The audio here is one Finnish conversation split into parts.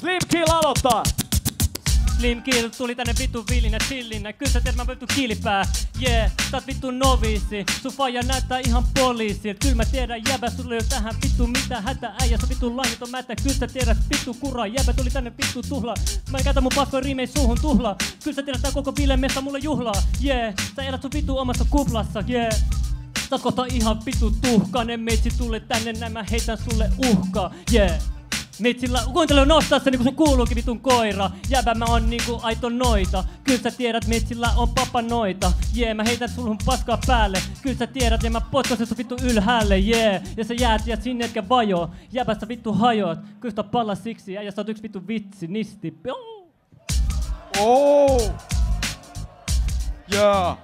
Slim Kill aloittaa! Slim Kill tuli tänne vittu villinä chillinä. Kyllä sä tiedät mä vittu kiilipää. Yeah, sä oot vittu noviisi. Sun faija näyttää ihan poliisilta. Kyllä mä tiedän jäbä sulle jo tähän vittu mitä hätä äijä. Sä vittu on mättä. Kyllä sä tiedät vittu kura. Jäbä tuli tänne vittu tuhla. Mä en käytä mun paskoja riimei suuhun tuhla. Kyllä sä tiedät tää koko bilemesta mulle juhlaa. Yeah, sä elät sun vittu omassa kuplassa. Yeah. Sä kohta ihan vittu tuhkanen meitsi tulle tänne, näin mä heitän sulle uhkaa. Yeah. Metsillä kuuntele nostaa se niinku sun kuuluukin vitun koira. Jäbä mä on niinku aito noita. Kyllä sä tiedät metsillä on papa noita. Jee, yeah, mä heitän sulhun paskaa päälle. Kyllä sä tiedät ja mä potkasen sun vittu ylhäälle. Jee, yeah. ja sä jäät ja sinne etkä vajo. Jäbästä vittu hajot. Kyllä palla siksi ja sä oot yks vittu vitsi, nisti. Oh! Yeah.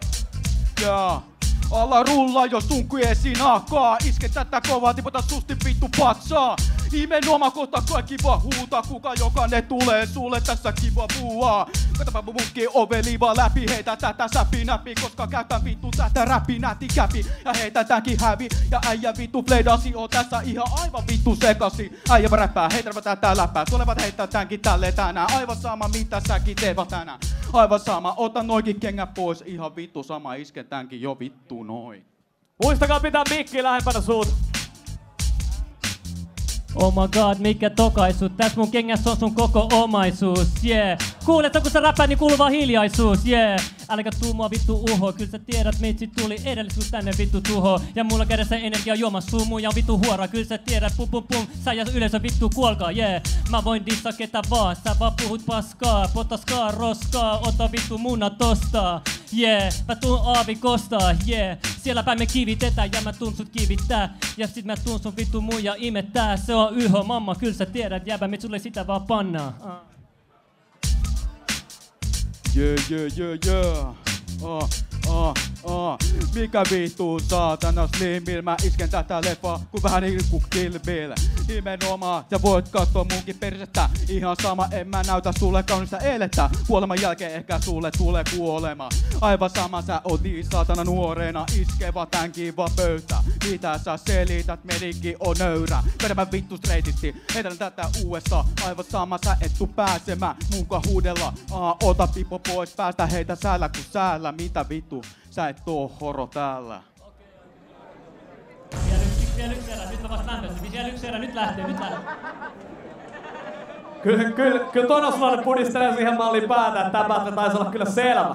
Yeah. Alla rulla, jos tunku esiin naakaa. Iske tätä kovaa, tipota susti vittu patsaa. Nimenomaan kohta kaikki vaan huutaa, kuka jokainen tulee sulle tässä kiva puua. Katsopa munkki oveli vaan läpi, heitä tätä säpi näpi, koska käytän vittu tätä räpi näti käpi. Ja heitä tämänkin hävi, ja äijä vittu fledasi on tässä ihan aivan vittu sekasi. Äijä räppää, heitä tätä läppää, tulevat heittää tämänkin tälle tänään. Aivan sama mitä säkin teevät tänään. Aivan sama, ota noikin kengät pois, ihan vittu sama, isken tämänkin jo vittu noin. Muistakaa pitää mikki lähempänä suut. Oh my god, mikä tokaisuus. Tässä mun kengässä on sun koko omaisuus, yeah. Kuulet, kun sä räppäät, niin kuuluu vaan hiljaisuus, yeah. Älkä tuu mua vittu uho, kyllä sä tiedät, meitsi tuli edellisuus tänne vittu tuho. Ja mulla kädessä energia juoma sumu ja vittu huora, kyllä sä tiedät, pum pum pum. Sä ja yleisö vittu kuolkaa, yeah. Mä voin dissa ketä vaan, sä vaan puhut paskaa, potaskaa, roskaa, ota vittu muna tosta. Yeah, mä tuun aavi kostaa, yeah. Siellä päin me kivitetään ja mä tuun sut kivittää. Ja sit mä tuun sun vittu muija imettää. Se on yho, mamma, kyllä sä tiedät, jäbä, mit sulle sitä vaan pannaa. Uh. Yeah, yeah, yeah, yeah. Uh, uh, uh. Mikä vittu saatana slimil, mä isken tätä leffaa, kun vähän niin kuin Kill Bill. Nimenomaan, ja voit katsoa munkin persettä, ihan sama, en mä näytä sulle kaunista eilettä. Kuoleman jälkeen ehkä sulle tulee kuolema. Aivan sama, sä oot niin saatana nuorena, iskeva tän kiva pöytä. Mitä sä selität, menikki on nöyrä. Vedämä vittu streitisti, heitän tätä USA. Aivan sama, sä et tuu pääsemään munka huudella. Aa, ota pipo pois, päästä heitä säällä kun säällä, mitä vittu. Sä et oo horo täällä. Vielä yksi, erä, nyt mä vasta lämpössä. Vielä yksi erä, nyt lähtee, nyt lähtee. Kyllä, kyllä, kyllä Tonoslainen pudistelee siihen malliin päätä, että tämä taisi olla kyllä selvä.